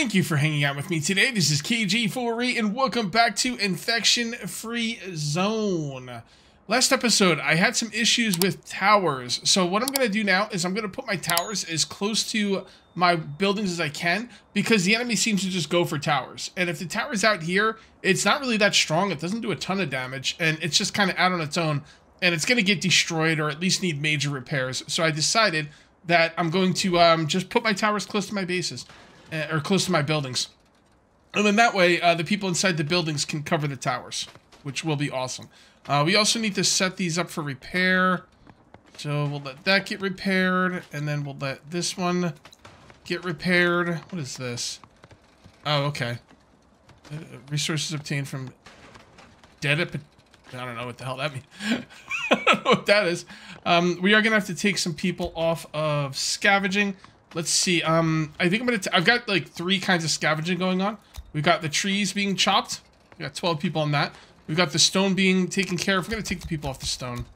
Thank you for hanging out with me today. This is Kage848, and welcome back to Infection Free Zone. Last episode, I had some issues with towers. So what I'm going to do now is I'm going to put my towers as close to my buildings as I can because the enemy seems to just go for towers. And if the tower's out here, it's not really that strong. It doesn't do a ton of damage, and it's just kind of out on its own. And it's going to get destroyed or at least need major repairs. So I decided that I'm going to um, just put my towers close to my bases or close to my buildings. And then that way, uh, the people inside the buildings can cover the towers, which will be awesome. Uh, we also need to set these up for repair. So we'll let that get repaired, and then we'll let this one get repaired. What is this? Oh, okay. Uh, resources obtained from dead I don't know what the hell that means. I don't know what that is. Um, we are going to have to take some people off of scavenging. Let's see. Um, I think I'm gonna. I've got like three kinds of scavenging going on. We've got the trees being chopped. We got 12 people on that. We've got the stone being taken care of. We're gonna take the people off the stone.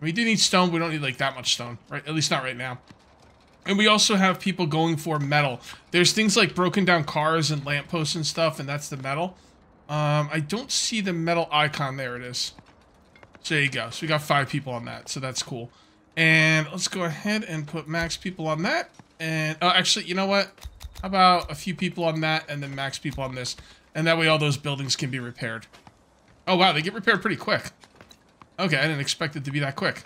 We do need stone. But we don't need like that much stone, right? At least not right now. And we also have people going for metal. There's things like broken down cars and lampposts and stuff, and that's the metal. Um, I don't see the metal icon. There it is. So there you go. So we got five people on that, so that's cool. And let's go ahead and put max people on that. And, oh, actually, you know what? How about a few people on that and then max people on this? And that way all those buildings can be repaired. Oh, wow, they get repaired pretty quick. Okay, I didn't expect it to be that quick.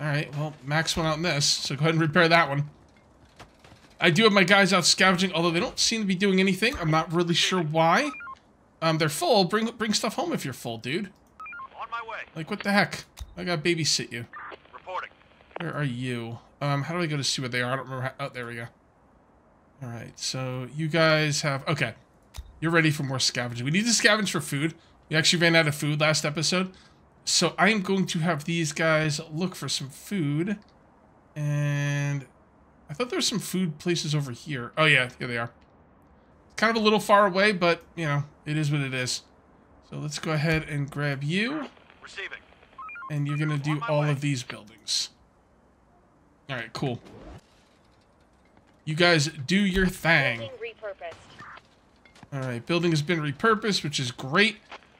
All right, well, max one out in this, so go ahead and repair that one. I do have my guys out scavenging, although they don't seem to be doing anything. I'm not really sure why. Um, they're full. Bring bring stuff home if you're full, dude. On my way. Like, what the heck? I gotta babysit you. Where are you? Um, how do I go to see what they are? I don't remember. How, oh, there we go. All right, so you guys have... Okay, you're ready for more scavenging. We need to scavenge for food. We actually ran out of food last episode. So I am going to have these guys look for some food. And I thought there were some food places over here. Oh, yeah, here they are. Kind of a little far away, but, you know, it is what it is. So let's go ahead and grab you. Receiving. And you're going to do all way. of these buildings. Alright, cool. You guys do your thing. Alright, building has been repurposed, which is great.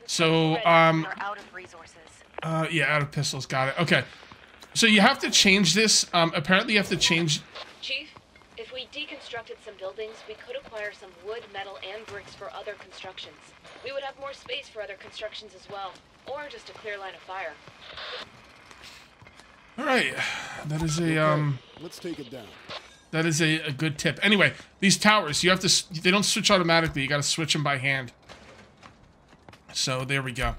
So, um... out of resources. Uh, yeah, out of pistols. Got it. Okay. So you have to change this. Um, apparently you have to change... Chief, if we deconstructed some buildings, we could acquire some wood, metal, and bricks for other constructions. We would have more space for other constructions as well. Or just a clear line of fire. All right, that is a um. Let's take it down. That is a, a good tip. Anyway, these towers, you have to. They don't switch automatically. You got to switch them by hand. So there we go.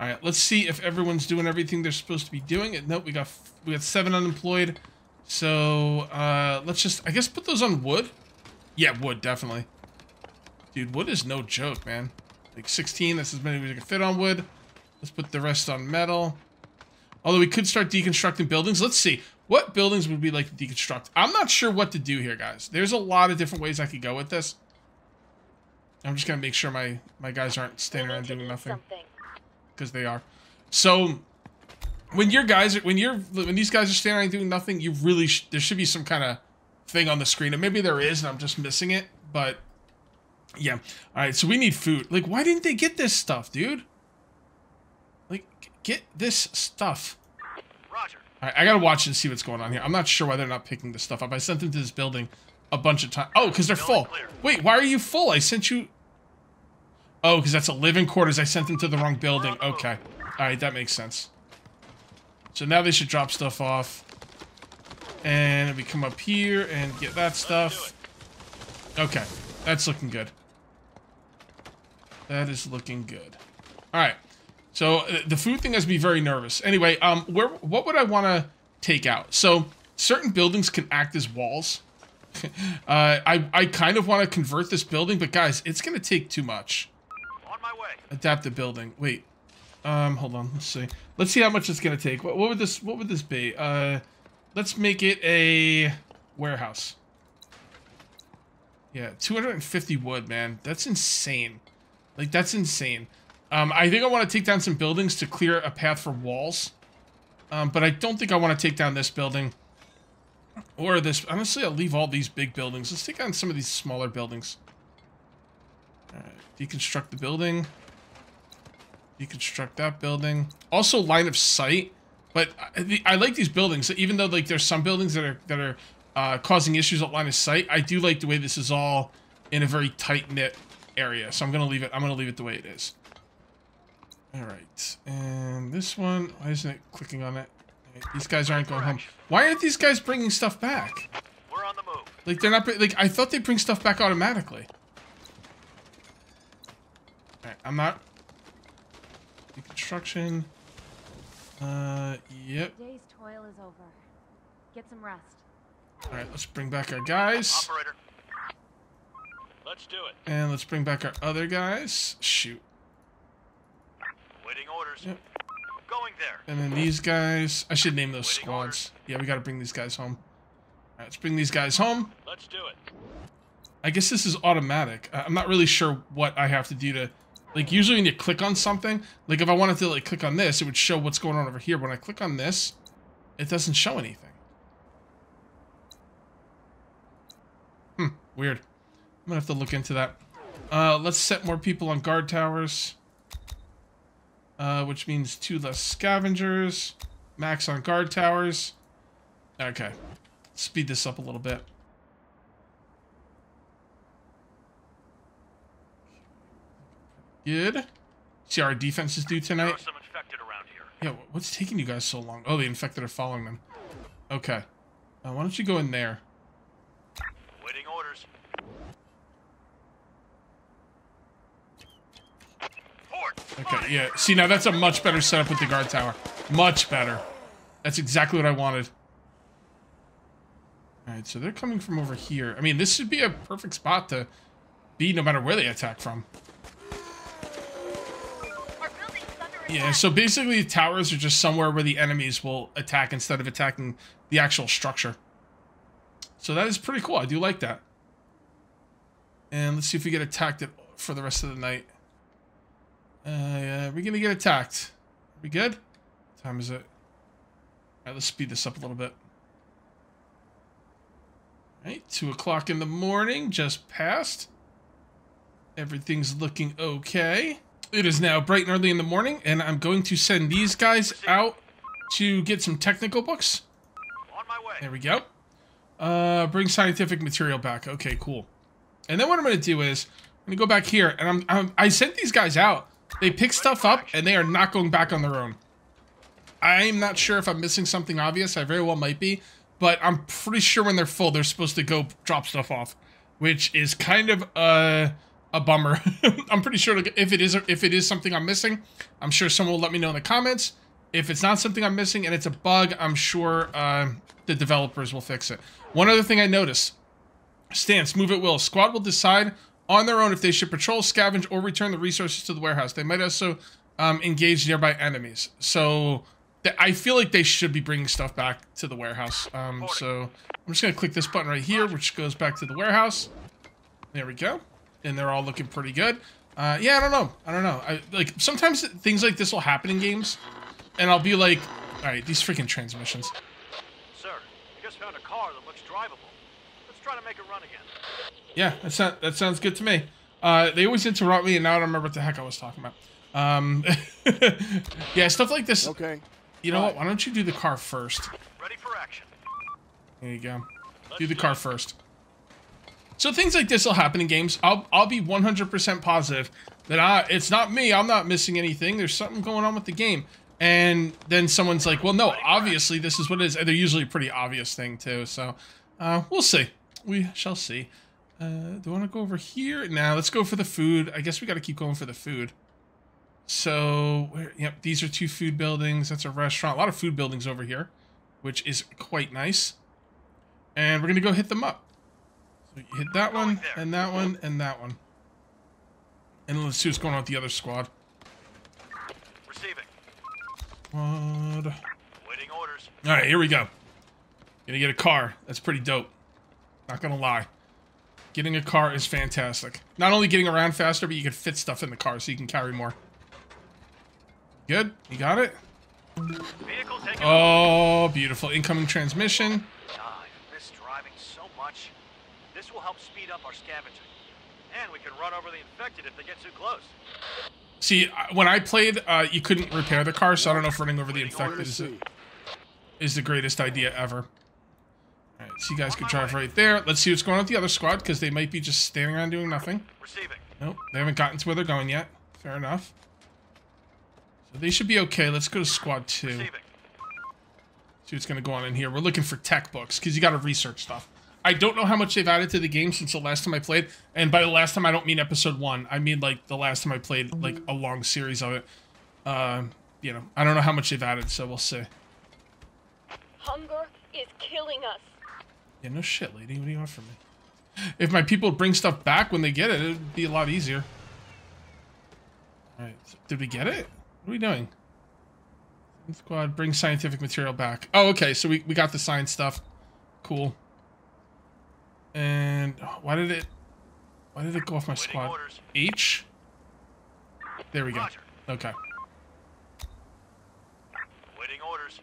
All right, let's see if everyone's doing everything they're supposed to be doing. Nope, we got we got seven unemployed. So uh, let's just, I guess, put those on wood. Yeah, wood definitely. Dude, wood is no joke, man. Like 16, that's as many as we can fit on wood. Let's put the rest on metal. Although we could start deconstructing buildings. Let's see. What buildings would we like to deconstruct? I'm not sure what to do here, guys. There's a lot of different ways I could go with this. I'm just going to make sure my, my guys aren't standing around doing nothing. Because they are. So, when your guys are, when you're, when these guys are standing around doing nothing, you really, sh there should be some kind of thing on the screen. And maybe there is, and I'm just missing it. But, yeah. All right, so we need food. Like, why didn't they get this stuff, dude? Get this stuff. Roger. All right, I gotta watch and see what's going on here. I'm not sure why they're not picking this stuff up. I sent them to this building a bunch of times. Oh, because they're full. Wait, why are you full? I sent you... Oh, because that's a living quarters. I sent them to the wrong building. Okay. All right, that makes sense. So now they should drop stuff off. And we come up here and get that stuff. Okay, that's looking good. That is looking good. All right. So uh, the food thing has me very nervous. Anyway, um, where what would I want to take out? So certain buildings can act as walls. uh, I I kind of want to convert this building, but guys, it's gonna take too much. On my way. Adapt the building. Wait. Um, hold on. Let's see. Let's see how much it's gonna take. What, what would this What would this be? Uh, let's make it a warehouse. Yeah, 250 wood, man. That's insane. Like that's insane. Um, I think I want to take down some buildings to clear a path for walls. Um, but I don't think I want to take down this building. Or this. Honestly, I'll leave all these big buildings. Let's take down some of these smaller buildings. Alright, deconstruct the building. Deconstruct that building. Also, line of sight. But I, I like these buildings, even though like there's some buildings that are that are uh, causing issues at line of sight. I do like the way this is all in a very tight knit area, so I'm gonna leave it. I'm gonna leave it the way it is. All right, and this one, why isn't it clicking on it? These guys aren't going home. Why aren't these guys bringing stuff back? We're on the move. Like they're not. Like I thought they bring stuff back automatically. Alright, I'm not. Deconstruction. Uh, yep. Day's toil is over. Get some rest. Alright, let's bring back our guys. Operator. Let's do it. And let's bring back our other guys. Shoot. Waiting orders. Yep. Going there. And then these guys. I should name those Waiting squads. Yeah, we gotta bring these guys home. Alright, let's bring these guys home. Let's do it. I guess this is automatic. I'm not really sure what I have to do to... Like, usually when you click on something, like if I wanted to like click on this, it would show what's going on over here. When I click on this, it doesn't show anything. Hmm, weird. I'm gonna have to look into that. Uh, let's set more people on guard towers. Uh, which means two less scavengers. Max on guard towers. Okay. Speed this up a little bit. Good. See our defenses do tonight? are some infected around here. Yeah, what's taking you guys so long? Oh, the infected are following them. Okay. Uh, why don't you go in there? Waiting orders. Port. Okay, yeah. See, now that's a much better setup with the guard tower. Much better. That's exactly what I wanted. Alright, so they're coming from over here. I mean, this should be a perfect spot to be no matter where they attack from. Yeah, so basically towers are just somewhere where the enemies will attack instead of attacking the actual structure. So that is pretty cool. I do like that. And let's see if we get attacked for the rest of the night. Uh, yeah, we're gonna get attacked. We good? What time is it? Alright, let's speed this up a little bit. Alright, 2 o'clock in the morning, just passed. Everything's looking okay. It is now bright and early in the morning, and I'm going to send these guys out to get some technical books. On my way. There we go. Uh, bring scientific material back. Okay, cool. And then what I'm going to do is I'm going to go back here, and I'm, I'm I sent these guys out. They pick stuff up, and they are not going back on their own. I'm not sure if I'm missing something obvious. I very well might be, but I'm pretty sure when they're full, they're supposed to go drop stuff off, which is kind of a a bummer. I'm pretty sure if it is if it is something I'm missing, I'm sure someone will let me know in the comments. If it's not something I'm missing and it's a bug, I'm sure uh, the developers will fix it. One other thing I noticed: stance, move at will. Squad will decide on their own if they should patrol, scavenge, or return the resources to the warehouse. They might also um, engage nearby enemies. So I feel like they should be bringing stuff back to the warehouse. Um, so I'm just gonna click this button right here, which goes back to the warehouse. There we go. And they're all looking pretty good. Uh, yeah, I don't know. I don't know. I like sometimes things like this will happen in games, and I'll be like, all right, these freaking transmissions. Sir, we just found a car that looks drivable. Let's try to make it run again. Yeah, that sounds that sounds good to me. Uh, they always interrupt me, and now I don't remember what the heck I was talking about. Um, yeah, stuff like this. Okay. You know what? Why don't you do the car first? Ready for action. There you go. Let's Do the car first. So things like this will happen in games. I'll I'll be 100% positive that I it's not me. I'm not missing anything. There's something going on with the game. And then someone's like, "Well, no, obviously this is what it is." And they're usually a pretty obvious thing too. So, uh, we'll see. We shall see. Uh, do I want to go over here? Now let's go for the food. I guess we got to keep going for the food. So, where, yep, these are two food buildings. That's a restaurant. A lot of food buildings over here, which is quite nice. And we're gonna go hit them up. So you hit that one, and that one, and that one. And let's see what's going on with the other squad. Receiving. Squad. Waiting orders. All right, here we go. Gonna get a car. That's pretty dope. Not gonna lie. Getting a car is fantastic. Not only getting around faster, but you can fit stuff in the car so you can carry more. Good? You got it? Vehicle. Oh, beautiful. Incoming transmission. Ah, I miss driving so much. This will help speed up our scavenging. And we can run over the infected if they get too close. See, when I played, uh, you couldn't repair the car, so I don't know if running over the infected orders. is, is the greatest idea ever. Alright, so you guys could drive right there. Let's see what's going on with the other squad, because they might be just standing around doing nothing. Receiving. Nope, they haven't gotten to where they're going yet. Fair enough. So they should be okay. Let's go to squad two. Receiving. See what's going to go on in here. We're looking for tech books because you got to research stuff. I don't know how much they've added to the game since the last time I played. And by the last time, I don't mean episode one. I mean like the last time I played like a long series of it. Uh, you know, I don't know how much they've added, so we'll see. Hunger is killing us. Yeah, no shit, lady. What do you want from me? If my people bring stuff back when they get it, it'd be a lot easier. All right, so did we get it? What are we doing? Squad, bring scientific material back. Oh, okay, so we, we got the science stuff. Cool. And why did it? Why did it go off my squad? orders. H. There we go. Roger. Okay. Waiting orders.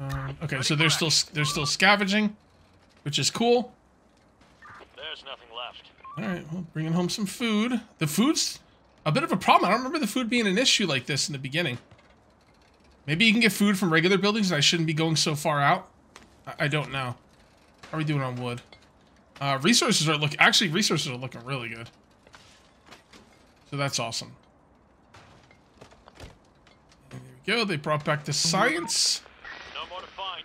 Um, okay, so they're still they're still scavenging, which is cool. There's nothing left. All right, well, bringing home some food. The food's a bit of a problem. I don't remember the food being an issue like this in the beginning. Maybe you can get food from regular buildings and I shouldn't be going so far out. I, I don't know. How are we doing on wood? Uh, resources are look. Actually, resources are looking really good. So that's awesome. And there we go. They brought back the science. No more to find.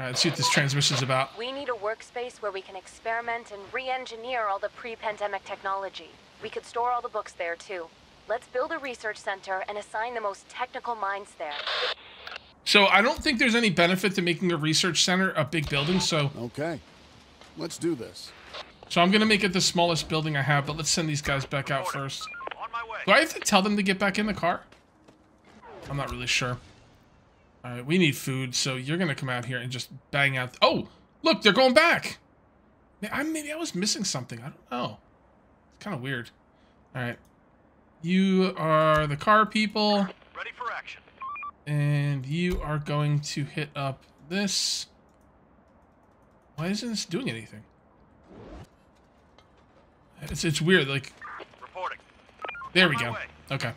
All right, let's see what this transmission's about. We need a workspace where we can experiment and re-engineer all the pre-pandemic technology. We could store all the books there too. Let's build a research center and assign the most technical minds there. So I don't think there's any benefit to making a research center a big building. So Okay, let's do this. So I'm gonna make it the smallest building I have, but let's send these guys back out first. On my way. Do I have to tell them to get back in the car? I'm not really sure. All right, we need food, so you're gonna come out here and just bang out. oh, look, they're going back. I, maybe I was missing something. I don't know. It's kind of weird. All right, you are the car people, Ready for action. and you are going to hit up this. Why isn't this doing anything? It's it's weird. Like Reporting. there On we go. way. Okay.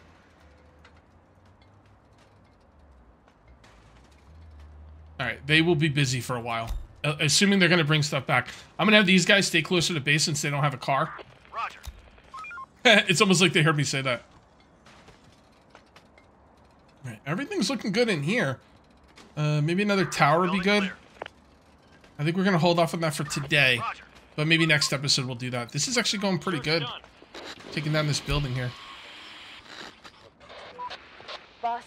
All right, they will be busy for a while, uh, assuming they're gonna bring stuff back. I'm gonna have these guys stay closer to base since they don't have a car. Roger. it's almost like they heard me say that. All right, everything's looking good in here. Uh, maybe another tower would be good. I think we're gonna hold off on that for today, but maybe next episode we'll do that. This is actually going pretty good. Taking down this building here. Boss,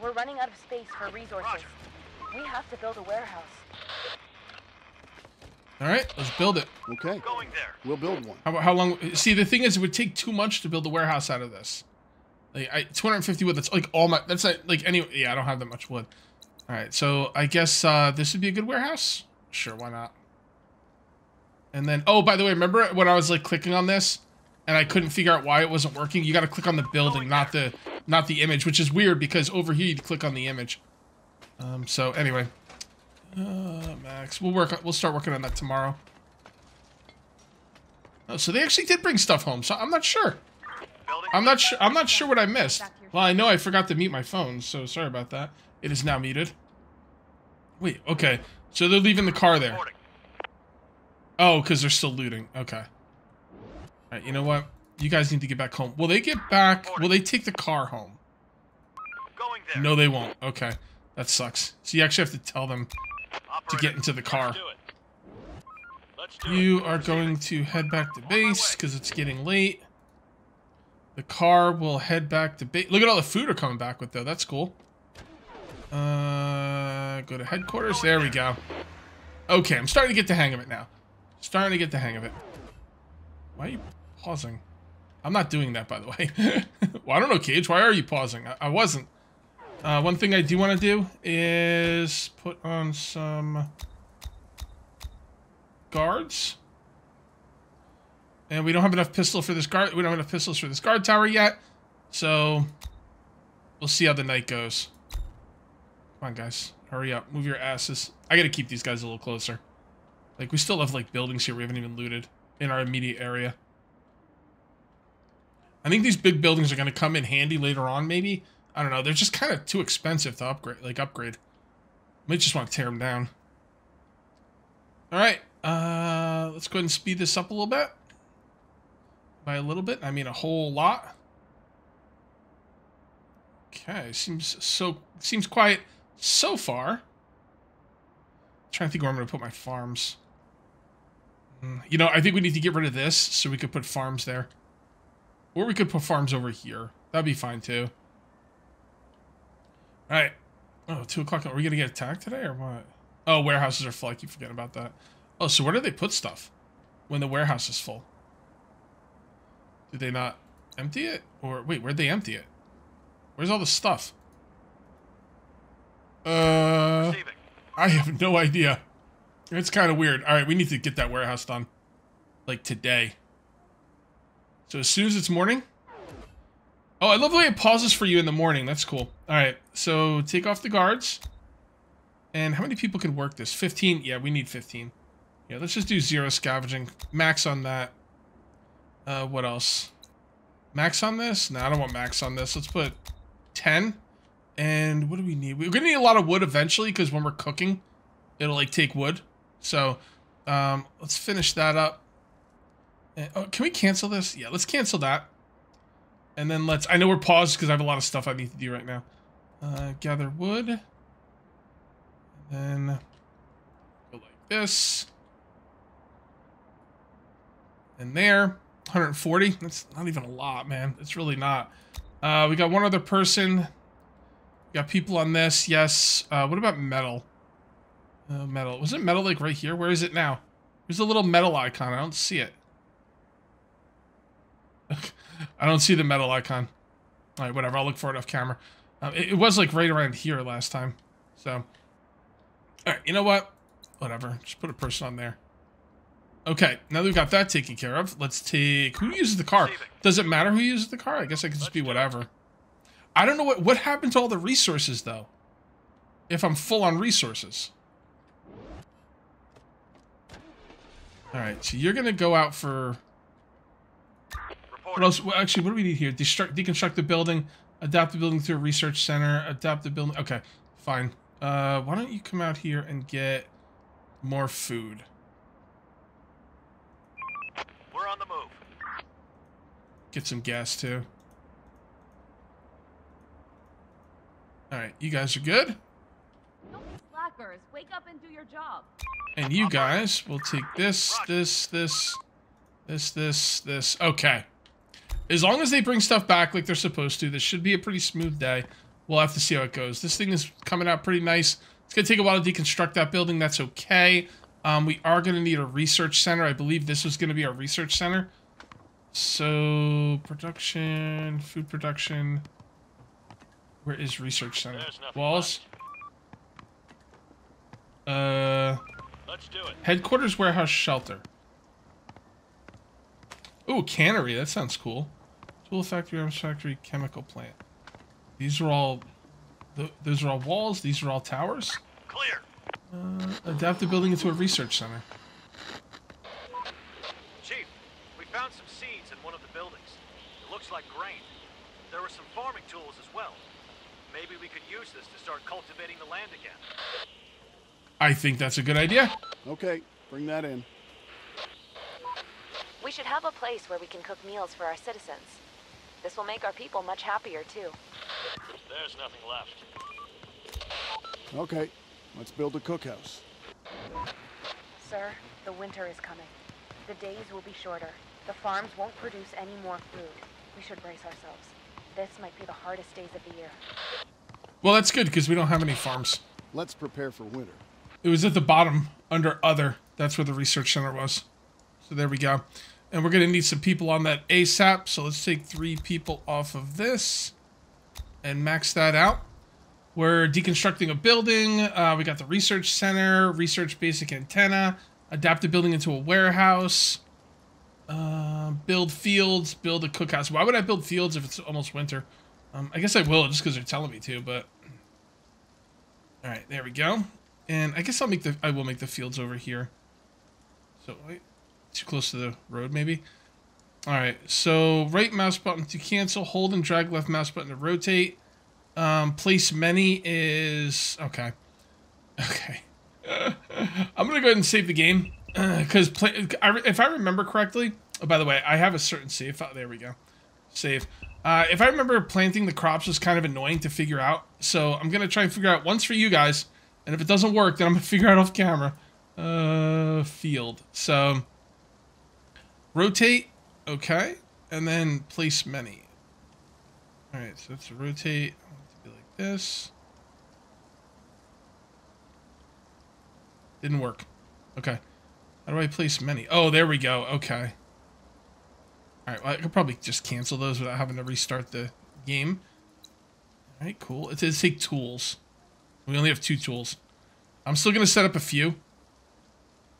we're running out of space for resources. Roger. We have to build a warehouse. All right, let's build it. Okay, Going there. we'll build one. How, how long? See, the thing is, it would take too much to build a warehouse out of this. Like, I, 250 wood. That's like all my. That's like, like any. Yeah, I don't have that much wood. All right, so I guess uh, this would be a good warehouse. Sure, why not? And then, oh, by the way, remember when I was like clicking on this, and I couldn't figure out why it wasn't working? You got to click on the building, not the, not the image, which is weird because over here you'd click on the image. Um. So anyway, uh, Max, we'll work. on- We'll start working on that tomorrow. Oh, so they actually did bring stuff home. So I'm not sure. I'm not sure. I'm not sure what I missed. Well, I know I forgot to mute my phone, so sorry about that. It is now muted. Wait. Okay. So they're leaving the car there. Oh, because they're still looting. Okay. All right. You know what? You guys need to get back home. Will they get back? Will they take the car home? No, they won't. Okay. That sucks. So you actually have to tell them to get into the car. Let's do it. Let's do You are going to head back to base because it's getting late. The car will head back to base. Look at all the food are coming back with though. That's cool. Uh, go to headquarters. There we go. Okay, I'm starting to get the hang of it now. Starting to get the hang of it. Why are you pausing? I'm not doing that, by the way. well, I don't know, Kage. Why are you pausing? I, I wasn't. Uh, one thing I do want to do is put on some guards. And we don't have enough pistol for this guard. We don't have enough pistols for this guard tower yet. So we'll see how the night goes. Come on, guys. Hurry up. Move your asses. I gotta keep these guys a little closer. Like, we still have, like, buildings here we haven't even looted in our immediate area. I think these big buildings are going to come in handy later on, maybe. I don't know. They're just kind of too expensive to upgrade. Like, upgrade. Might just want to tear them down. All right. Uh, let's go ahead and speed this up a little bit. By a little bit, I mean a whole lot. Okay, seems so seems quiet so far. trying to think where I'm going to put my farms. Mm, You know, I think we need to get rid of this so we could put farms there. Or we could put farms over here. That'd be fine too. Alright. Oh, 2 o'clock. Are we going to get attacked today or what? Oh, warehouses are full. I keep forgetting about that. Oh, so where do they put stuff when the warehouse is full? Did they not empty it? Or wait, where'd they empty it? Where's all the stuff? Uh, I have no idea. It's kind of weird. All right, we need to get that warehouse done. Like today. So as soon as it's morning. Oh, I love the way it pauses for you in the morning. That's cool. All right, so take off the guards. And how many people can work this? 15? Yeah, we need 15. Yeah, let's just do zero scavenging. Max on that. Uh, what else? Max on this? No, I don't want max on this. Let's put 10. And what do we need? We're gonna need a lot of wood eventually because when we're cooking, it'll like take wood. So, um, let's finish that up. And- oh, can we cancel this? Yeah, let's cancel that. And then let's. I know we're paused because I have a lot of stuff I need to do right now. Uh, gather wood. And then go like this. And there, 140. That's not even a lot, man. It's really not. Uh, we got one other person. We got people on this. Yes. Uh, what about metal? Uh, metal. Was it metal like right here? Where is it now? There's a little metal icon. I don't see it. I don't see the metal icon. All right, whatever. I'll look for it off camera. Um, it, it was like right around here last time. So, all right. You know what? Whatever. Just put a person on there. Okay. Now that we've got that taken care of, let's take who uses the car. Does it matter who uses the car? I guess I could just be whatever. I don't know what what happened to all the resources though. If I'm full on resources. All right. So you're gonna go out for what else? Well, actually, what do we need here? Destruct, deconstruct the building, adapt the building to a research center, adapt the building. Okay, fine. Uh, why don't you come out here and get more food? We're on the move. Get some gas too. All right, you guys are good, slackers. Wake up and do your job. and you guys will take this, this, this, this, this, this. Okay. As long as they bring stuff back like they're supposed to, this should be a pretty smooth day. We'll have to see how it goes. This thing is coming out pretty nice. It's gonna take a while to deconstruct that building. That's okay. Um, we are gonna need a research center. I believe this was gonna be our research center. So production, food production. Where is research center? Walls. Uh, Let's do it. headquarters, warehouse, shelter. Ooh, cannery. That sounds cool. Tool factory, arms factory, chemical plant. These are all. Th those are all walls. These are all towers. Clear. Uh, adapt the building into a research center. Chief, we found some seeds in one of the buildings. It looks like grain. There were some farming tools as well. Maybe we could use this to start cultivating the land again. I think that's a good idea. Okay, bring that in. We should have a place where we can cook meals for our citizens. This will make our people much happier, too. There's nothing left. Okay, let's build a cookhouse. Sir, the winter is coming. The days will be shorter. The farms won't produce any more food. We should brace ourselves. This might be the hardest days of the year. Well, that's good because we don't have any farms. Let's prepare for winter. It was at the bottom under other. That's where the research center was. So there we go. And we're going to need some people on that ASAP. So let's take three people off of this and max that out. We're deconstructing a building. Uh, we got the research center, research basic antenna, adapt the building into a warehouse, uh, build fields, build a cookhouse. Why would I build fields if it's almost winter? Um, I guess I will just because they're telling me to, but all right, there we go. And I guess I'll make the I will make the fields over here. So wait, too close to the road maybe. All right. So right mouse button to cancel. Hold and drag left mouse button to rotate. Um, place many is okay. Okay. I'm gonna go ahead and save the game because if I remember correctly. Oh, by the way, I have a certain save file. There we go. Save. Uh, if I remember, planting the crops was kind of annoying to figure out. So I'm gonna try and figure out once for you guys, and if it doesn't work, then I'm gonna figure out off camera. Uh, field. So rotate. Okay, and then place many. All right, so let's rotate. I want it to be like this. Didn't work. Okay. How do I place many? Oh, there we go. Okay. All right, well, I could probably just cancel those without having to restart the game. All right, cool. It says take tools. We only have two tools. I'm still going to set up a few.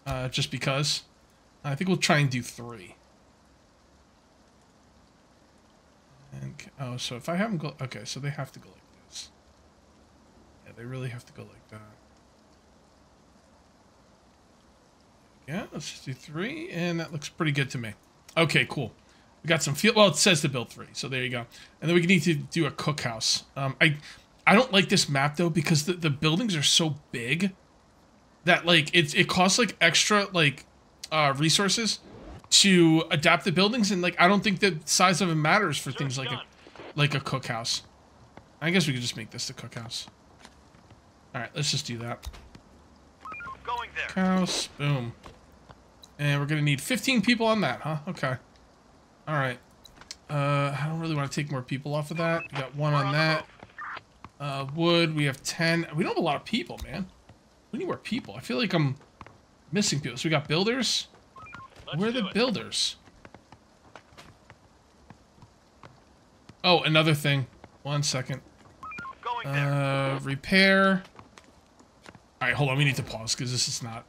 Uh, just because. I think we'll try and do three. And, oh, so if I have them go... Okay, so they have to go like this. Yeah, they really have to go like that. Yeah, let's just do three, and that looks pretty good to me. Okay, cool. We got some field. Well, it says to build three, so there you go. And then we need to do a cookhouse. Um, I, I don't like this map though because the, the buildings are so big that like it it costs like extra like uh, resources to adapt the buildings, and like I don't think the size of it matters for things like a like a cookhouse. I guess we could just make this the cookhouse. All right, let's just do that. Going there. House, boom. And we're gonna need 15 people on that, huh? Okay. All right. Uh, I don't really want to take more people off of that. We got one on on that. Uh, wood, we have 10. We don't have a lot of people, man. We need more people. I feel like I'm missing people. So we got builders. Let's Where are the it. builders? Oh, another thing. One second. Uh, repair. All right, hold on. We need to pause because this is not,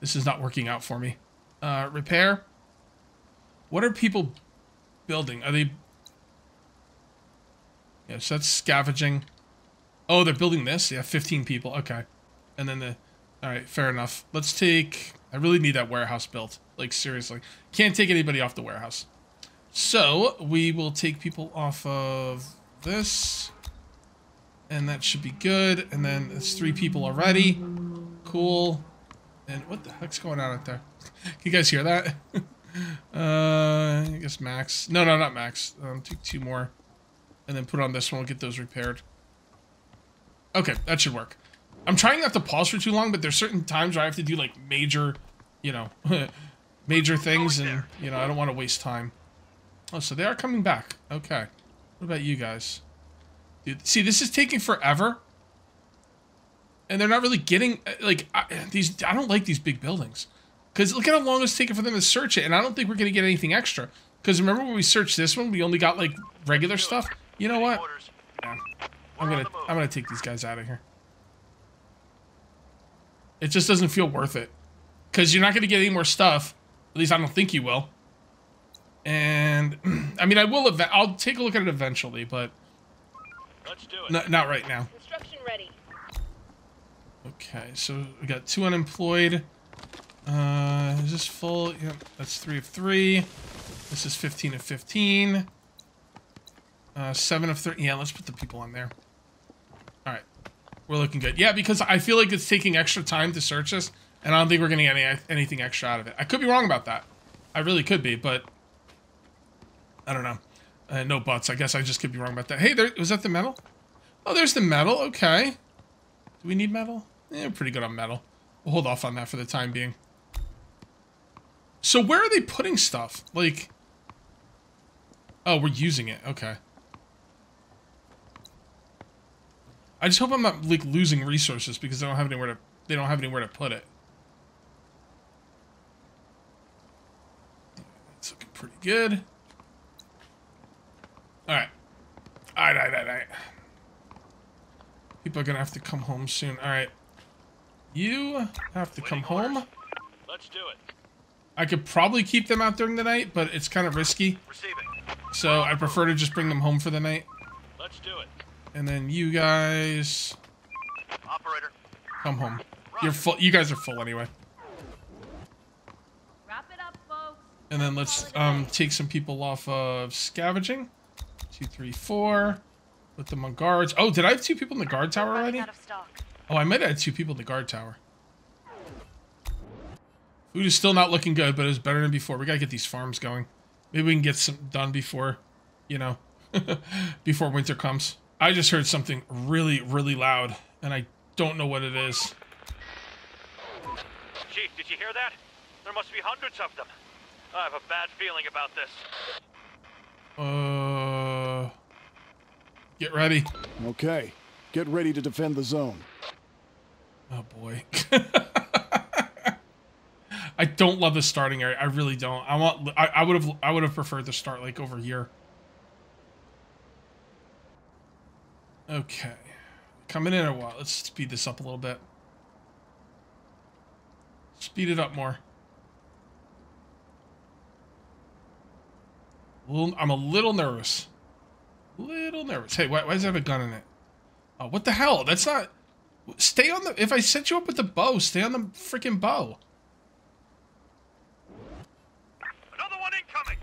this is not working out for me. Uh, repair. What are people building? Are they? Yes, that's scavenging. Oh, they're building this. Yeah, 15 people. Okay, and then the. All right, fair enough. Let's take. I really need that warehouse built. Like seriously, can't take anybody off the warehouse. So we will take people off of this. And that should be good. And then it's three people already. Cool. And what the heck's going on out there? Can you guys hear that? uh, I guess Max. No, no, not Max. Um, take two more. And then put on this one. We'll get those repaired. Okay, that should work. I'm trying not to pause for too long, but there's certain times where I have to do like major, you know, major things, and you know I don't want to waste time. Oh, so they are coming back. Okay. What about you guys? Dude, see, this is taking forever. And they're not really getting, uh, like, I, these, I don't like these big buildings. Because look at how long it's taking for them to search it, and I don't think we're going to get anything extra. Because remember when we searched this one, we only got, like, regular stuff? You know what? Yeah. I'm on gonna, the move. I'm gonna take these guys out of here. It just doesn't feel worth it. Because you're not going to get any more stuff. At least I don't think you will. And, I mean, I will, ev- I'll take a look at it eventually, but Let's do it. n- not right now. Construction ready. Okay, so we got two unemployed. Uh, is this full? Yep, that's three of three. This is 15 of 15. Uh, seven of 30. Yeah, let's put the people on there. We're looking good. Yeah, because I feel like it's taking extra time to search this, and I don't think we're getting any anything extra out of it. I could be wrong about that. I really could be, but I don't know. Uh, no buts. I guess I just could be wrong about that. Hey, there was that the metal? Oh, there's the metal. Okay. Do we need metal? Yeah, we're pretty good on metal. We'll hold off on that for the time being. So where are they putting stuff? Like, oh, we're using it. Okay. I just hope I'm not like losing resources because they don't have anywhere to they don't have anywhere to put it. It's looking pretty good. All right. All right, all right, all right. People are gonna have to come home soon. All right. You have to come orders. home. Let's do it. I could probably keep them out during the night, but it's kind of risky. Receiving. So I prefer to just bring them home for the night. Let's do it. And then you guys Operator. come home. You're full. You guys are full anyway. Wrap it up, folks. And then let's um, take some people off of scavenging. Two, three, four. Put them on guards. Oh, did I have two people in the guard tower already? out of stock. Oh, I might have had two people in the guard tower. Food is still not looking good, but it's better than before. We gotta get these farms going. Maybe we can get some done before, you know, before winter comes. I just heard something really, really loud, and I don't know what it is. Chief, did you hear that? There must be hundreds of them. I have a bad feeling about this. Uh, get ready. Okay. Get ready to defend the zone. Oh boy. I don't love the starting area. I really don't. I want. I, I would have. I would have preferred to start like over here. Okay, coming in a while. Let's speed this up a little bit. Speed it up more. A little, I'm a little nervous. Little nervous. Hey, why, why does it have a gun in it? Oh, what the hell? That's not. Stay on the. If I set you up with the bow, stay on the freaking bow. Another one incoming!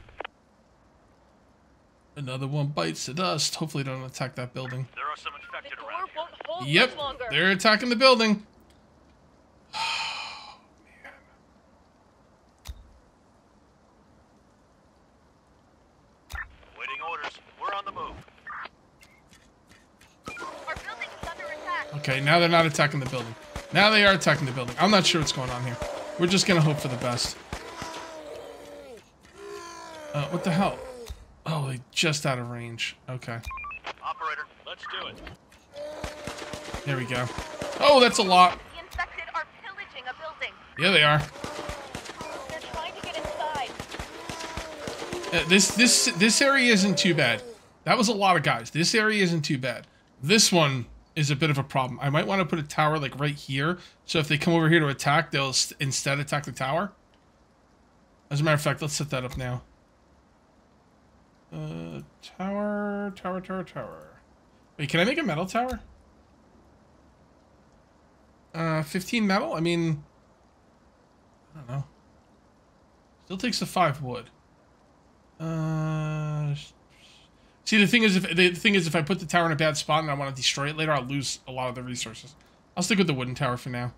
Another one bites the dust. Hopefully, they don't attack that building. There are some infected door around here. won't hold Yep, longer. they're attacking the building. Waiting orders. We're on the move. Our building is under attack. Okay, now they're not attacking the building. Now they are attacking the building. I'm not sure what's going on here. We're just gonna hope for the best. Uh, what the hell? They just out of range. Okay, Operator, let's do it. there we go. Oh, that's a lot. The infected are pillaging a building. Yeah, they are. They're trying to get inside. Uh, this this this area isn't too bad. That was a lot of guys. This area isn't too bad. This one is a bit of a problem. I might want to put a tower like right here, so if they come over here to attack, they'll st- instead attack the tower. As a matter of fact, let's set that up now. Uh, tower, tower, tower, tower. Wait, can I make a metal tower? Uh, 15 metal? I mean, I don't know. Still takes the five wood. Uh, see, the thing is, if the thing is, if I put the tower in a bad spot and I want to destroy it later, I'll lose a lot of the resources. I'll stick with the wooden tower for now.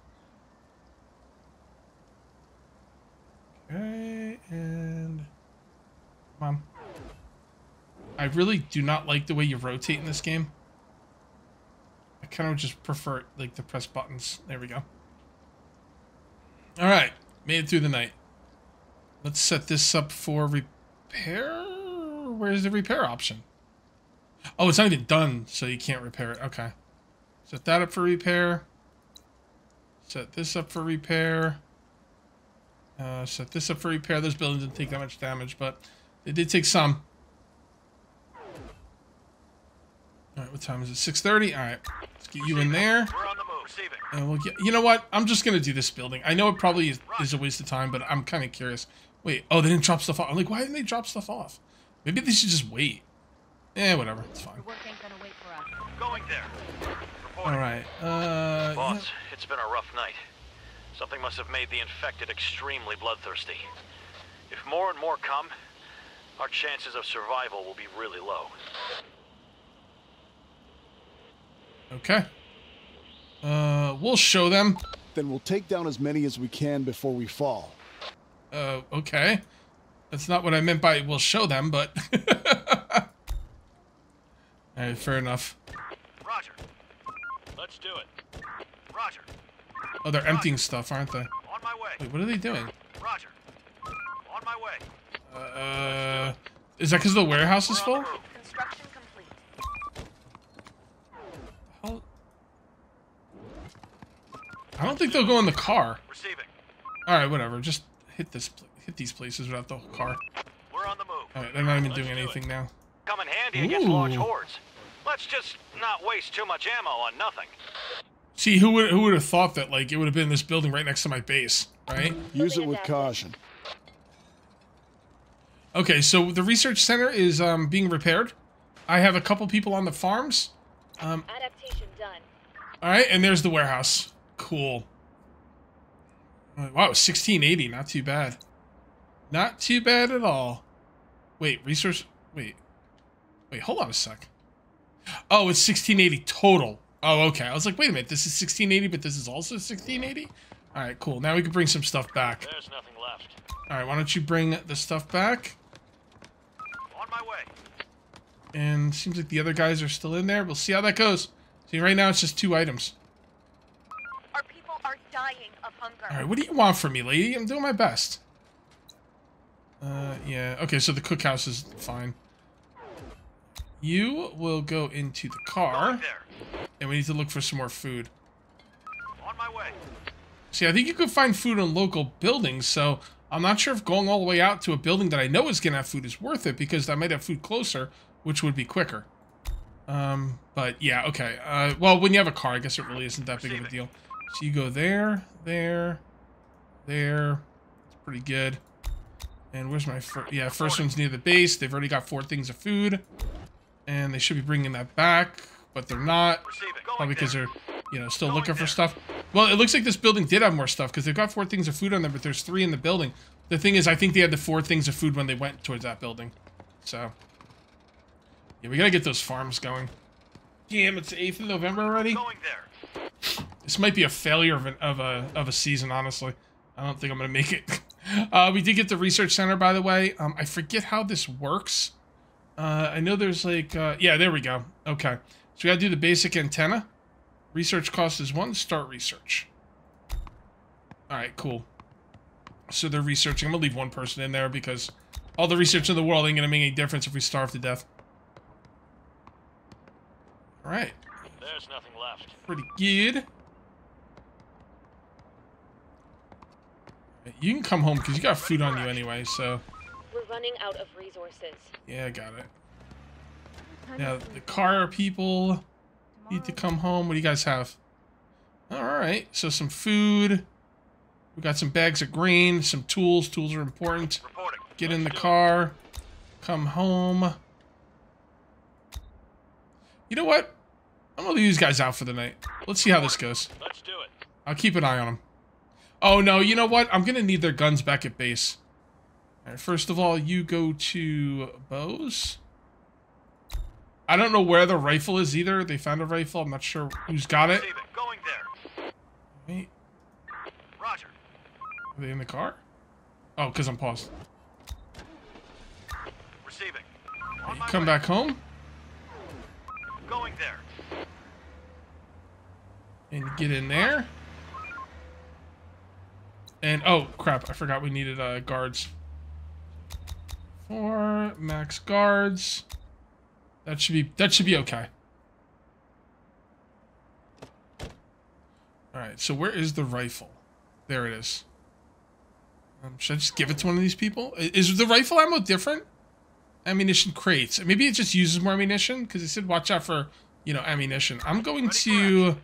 Okay, and come on. I really do not like the way you rotate in this game. I kind of just prefer like to press buttons. There we go. All right, made it through the night. Let's set this up for repair. Where's the repair option? Oh, it's not even done, so you can't repair it. Okay. Set that up for repair. Set this up for repair. Uh, set this up for repair. Those buildings didn't take that much damage, but they did take some. All right, what time is it? 6.30? All right, let's get you in there. We're on the move. Receiving. And we'll get, you know what? I'm just gonna do this building. I know it probably is, is a waste of time, but I'm kind of curious. Wait, oh, they didn't drop stuff off. I'm like, why didn't they drop stuff off? Maybe they should just wait. Eh, whatever. It's fine. The work ain't gonna wait for us. Going there. All Reporting. right. Uh, Boss, it's been a rough night. Something must have made the infected extremely bloodthirsty. If more and more come, our chances of survival will be really low. Yeah. Okay. Uh, we'll show them. Then we'll take down as many as we can before we fall. Uh, okay. That's not what I meant by we'll show them, but. All right, fair enough. Roger. Let's do it. Roger. Oh, they're emptying stuff, aren't they? On my way. Wait, what are they doing? Roger. On my way. Uh, is that because the warehouse is We're full? on the move. Construction complete. How- I don't think they'll go in the car. Receiving. All right, whatever. Just hit this, hit these places without the whole car. We're on the move. All right, they're not even Let's doing do anything it. now. Come in handy against large hordes. Let's just not waste too much ammo on nothing. See, who would who would have thought that like it would have been this building right next to my base, right? Use it with caution. Okay, so the research center is um, being repaired. I have a couple people on the farms. Um, Adaptation done. all right, and there's the warehouse. Cool. Wow, 1680, not too bad. Not too bad at all. Wait, resource. Wait. Wait, hold on a sec. Oh, it's 1680 total. Oh, okay. I was like, wait a minute. This is 1680, but this is also 1680? All right, cool. Now we can bring some stuff back. There's nothing left. All right, why don't you bring the stuff back? On my way. And seems like the other guys are still in there. We'll see how that goes. See, right now it's just two items. Our people are dying of hunger. All right, what do you want from me, lady? I'm doing my best. Uh, yeah. Okay, so the cookhouse is fine. You will go into the car, and we need to look for some more food. On my way. See, I think you could find food in local buildings, so I'm not sure if going all the way out to a building that I know is going to have food is worth it, because I might have food closer, which would be quicker. Um, but yeah, okay. Uh, well, when you have a car, I guess it really isn't that big of a deal. So you go there, there, there. It's pretty good. And where's my first? Yeah, first one's near the base. They've already got four things of food, and they should be bringing that back, but they're not. Probably because they're, you know, still looking for stuff. Well, it looks like this building did have more stuff because they've got four things of food on there, but there's three in the building. The thing is, I think they had the four things of food when they went towards that building. So, yeah, we gotta get those farms going. Damn, it's the 8th of November already? Going there. This might be a failure of, an, of a of a season, honestly. I don't think I'm gonna make it. Uh, we did get the research center, by the way. Um, I forget how this works. Uh, I know there's like, uh, yeah, there we go. Okay, so we gotta do the basic antenna. Research cost is one. Start research. All right, cool. So they're researching. I'm gonna leave one person in there because all the research in the world ain't gonna make any difference if we starve to death. All right There's nothing left. pretty good. You can come home because you got food on you anyway, so We're running out of resources. yeah, I got it. Now the car people need to come home. What do you guys have? All right, so some food. We got some bags of grain, some tools. Tools are important. Reporting. Get in the car. Come home. You know what? I'm gonna leave these guys out for the night. Let's see how this goes. Let's do it. I'll keep an eye on them. Oh no, you know what? I'm gonna need their guns back at base. Alright, first of all, you go to bows. I don't know where the rifle is either. They found a rifle. I'm not sure who's got it. Going there. Wait, Roger. are they in the car? Oh, because I'm paused. Receiving. Come way. back home Going there. and get in there. And oh crap, I forgot we needed uh, guards. Four max guards. That should be that should be okay. All right, so where is the rifle? There it is. Um, should I just give it to one of these people? Is the rifle ammo different? Ammunition crates. Maybe it just uses more ammunition because it said watch out for you know ammunition. I'm going to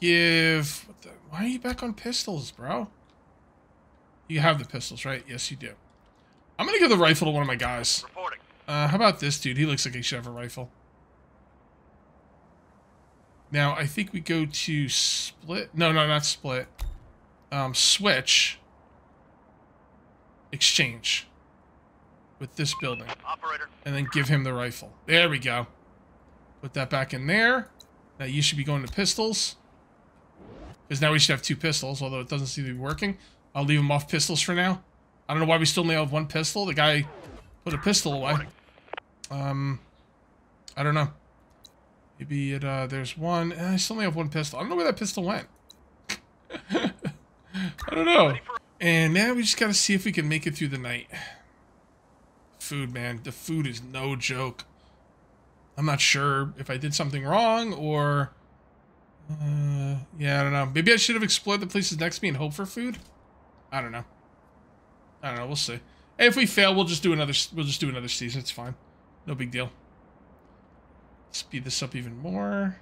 give. What the, why are you back on pistols, bro? You have the pistols, right? Yes, you do. I'm gonna give the rifle to one of my guys. Reporting. Uh, how about this dude? He looks like he should have a rifle. Now, I think we go to split. No, no, not split. Um, switch. Exchange. With this building. Operator. And then give him the rifle. There we go. Put that back in there. Now you should be going to pistols. Because now we should have two pistols, although it doesn't seem to be working. I'll leave him off pistols for now. I don't know why we still only have one pistol. The guy put a pistol away. Um, I don't know. Maybe it, uh, there's one. eh, I still only have one pistol. I don't know where that pistol went. I don't know. And now we just gotta see if we can make it through the night. Food, man. The food is no joke. I'm not sure if I did something wrong or... Yeah, I don't know. Maybe I should have explored the places next to me and hope for food? I don't know. I don't know. We'll see. Hey, if we fail, we'll just do another. We'll just do another season. It's fine. No big deal. Speed this up even more.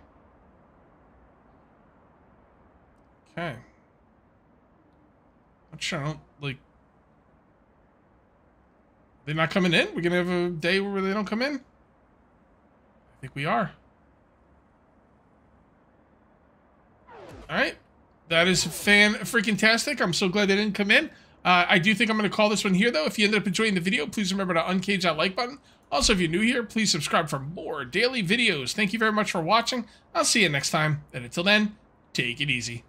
Okay. Not sure. Like. They're not coming in. We're gonna have a day where they don't come in. I think we are. All right. That is fan freaking tastic. I'm so glad they didn't come in. Uh, I do think I'm going to call this one here, though. If you ended up enjoying the video, please remember to uncage that like button. Also, if you're new here, please subscribe for more daily videos. Thank you very much for watching. I'll see you next time. And until then, take it easy.